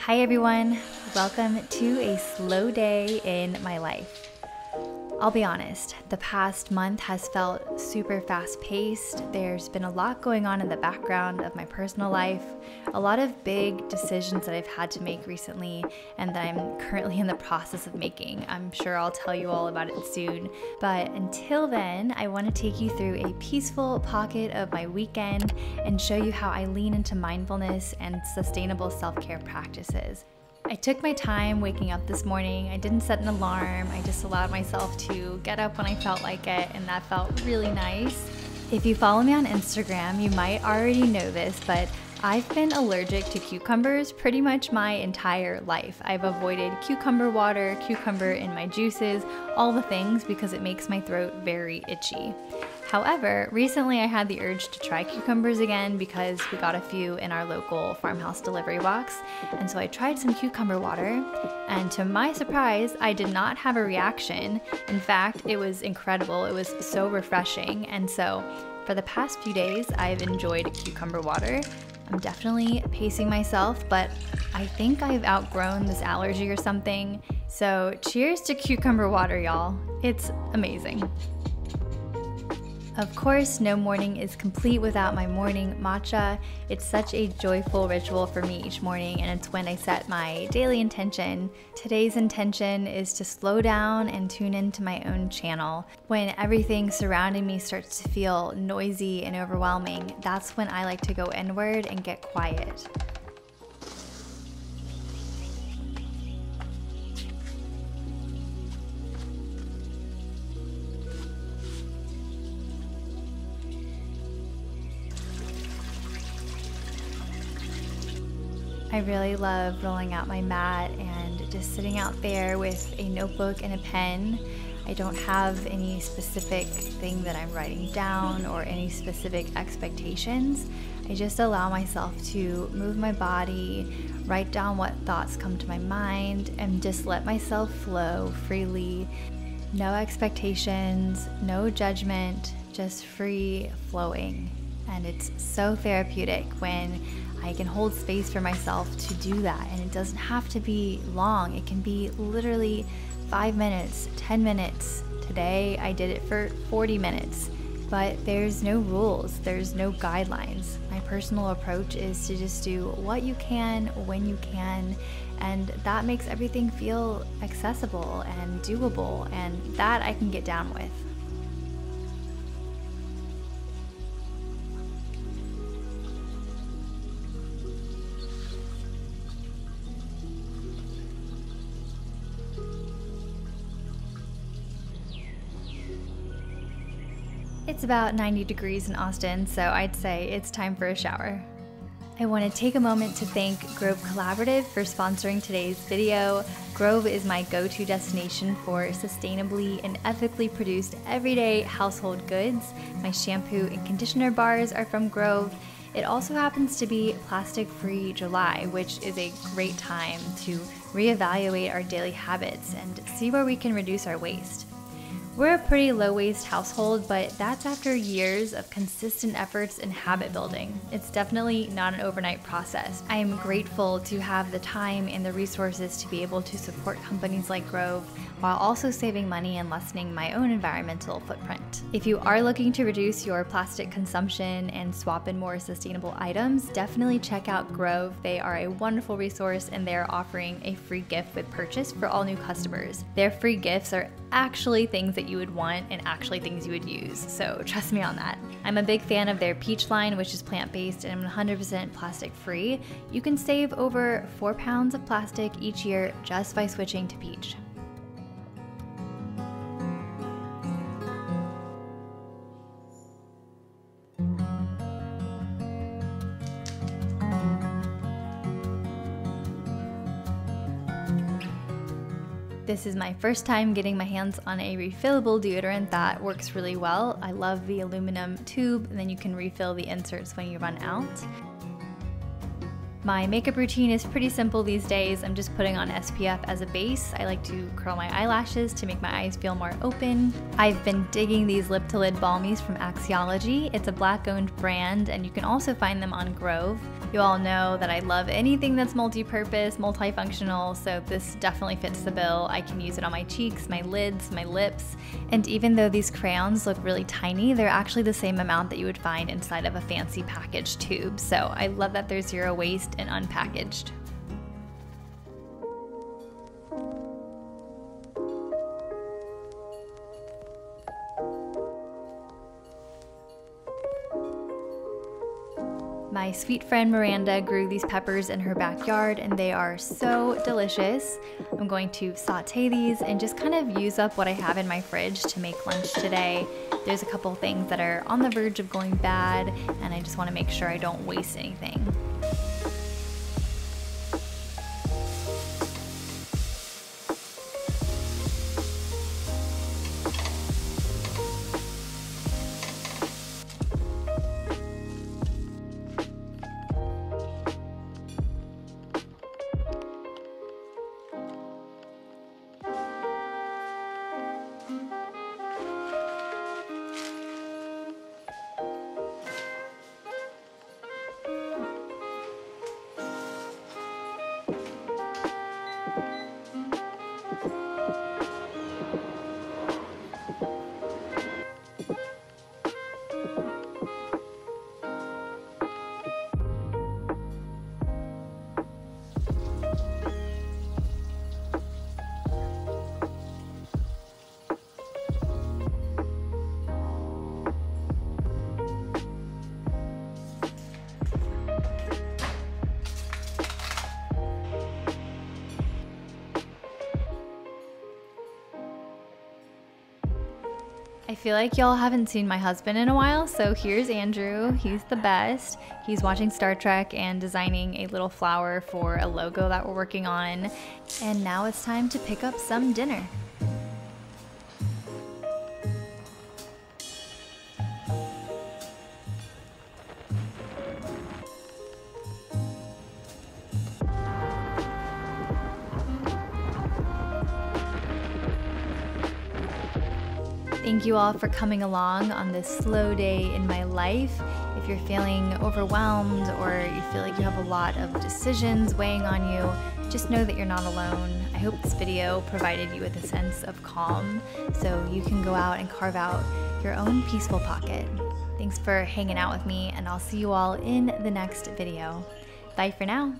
Hi, everyone. Welcome to a slow day in my life. I'll be honest, the past month has felt super fast paced. There's been a lot going on in the background of my personal life, a lot of big decisions that I've had to make recently and that I'm currently in the process of making. I'm sure I'll tell you all about it soon. But until then, I want to take you through a peaceful pocket of my weekend and show you how I lean into mindfulness and sustainable self care practices. I took my time waking up this morning. I didn't set an alarm. I just allowed myself to get up when I felt like it, and that felt really nice. If you follow me on Instagram, you might already know this, but I've been allergic to cucumbers pretty much my entire life. I've avoided cucumber water, cucumber in my juices, all the things because it makes my throat very itchy. However, recently I had the urge to try cucumbers again because we got a few in our local farmhouse delivery box. And so I tried some cucumber water, and to my surprise, I did not have a reaction. In fact, it was incredible. It was so refreshing. And so for the past few days, I've enjoyed cucumber water. I'm definitely pacing myself, but I think I've outgrown this allergy or something. So, cheers to cucumber water, y'all. It's amazing. Of course, no morning is complete without my morning matcha. It's such a joyful ritual for me each morning, and it's when I set my daily intention. Today's intention is to slow down and tune into my own channel. When everything surrounding me starts to feel noisy and overwhelming, that's when I like to go inward and get quiet. I really love rolling out my mat and just sitting out there with a notebook and a pen. I don't have any specific thing that I'm writing down or any specific expectations. I just allow myself to move my body, write down what thoughts come to my mind, and just let myself flow freely. No expectations, no judgment, just free flowing. And it's so therapeutic when I can hold space for myself to do that. And it doesn't have to be long, it can be literally five minutes, 10 minutes. Today I did it for 40 minutes. But there's no rules, there's no guidelines. My personal approach is to just do what you can when you can, and that makes everything feel accessible and doable, and that I can get down with. It's about 90 degrees in Austin, so I'd say it's time for a shower. I want to take a moment to thank Grove Collaborative for sponsoring today's video. Grove is my go to destination for sustainably and ethically produced everyday household goods. My shampoo and conditioner bars are from Grove. It also happens to be Plastic Free July, which is a great time to reevaluate our daily habits and see where we can reduce our waste. We're a pretty low waste household, but that's after years of consistent efforts and habit building. It's definitely not an overnight process. I am grateful to have the time and the resources to be able to support companies like Grove while also saving money and lessening my own environmental footprint. If you are looking to reduce your plastic consumption and swap in more sustainable items, definitely check out Grove. They are a wonderful resource and they're offering a free gift with purchase for all new customers. Their free gifts are actually things that you would want and actually things you would use, so trust me on that. I'm a big fan of their peach line, which is plant based and 100% plastic free. You can save over 4 pounds of plastic each year just by switching to peach. This is my first time getting my hands on a refillable deodorant that works really well. I love the aluminum tube, and then you can refill the inserts when you run out. My makeup routine is pretty simple these days. I'm just putting on SPF as a base. I like to curl my eyelashes to make my eyes feel more open. I've been digging these lip to lid balmies from Axiology. It's a black owned brand and you can also find them on Grove. You all know that I love anything that's multi-purpose, multifunctional, so this definitely fits the bill. I can use it on my cheeks, my lids, my lips, and even though these crayons look really tiny, they're actually the same amount that you would find inside of a fancy package tube. So I love that they're zero waste and unpackaged. My sweet friend Miranda grew these peppers in her backyard and they are so delicious. I'm going to saute these and just kind of use up what I have in my fridge to make lunch today. There's a couple things that are on the verge of going bad and I just want to make sure I don't waste anything. I feel like y'all haven't seen my husband in a while, so here's Andrew. He's the best. He's watching Star Trek and designing a little flower for a logo that we're working on. And now it's time to pick up some dinner. Thank you all for coming along on this slow day in my life. If you're feeling overwhelmed or you feel like you have a lot of decisions weighing on you, just know that you're not alone. I hope this video provided you with a sense of calm so you can go out and carve out your own peaceful pocket. Thanks for hanging out with me, and I'll see you all in the next video. Bye for now.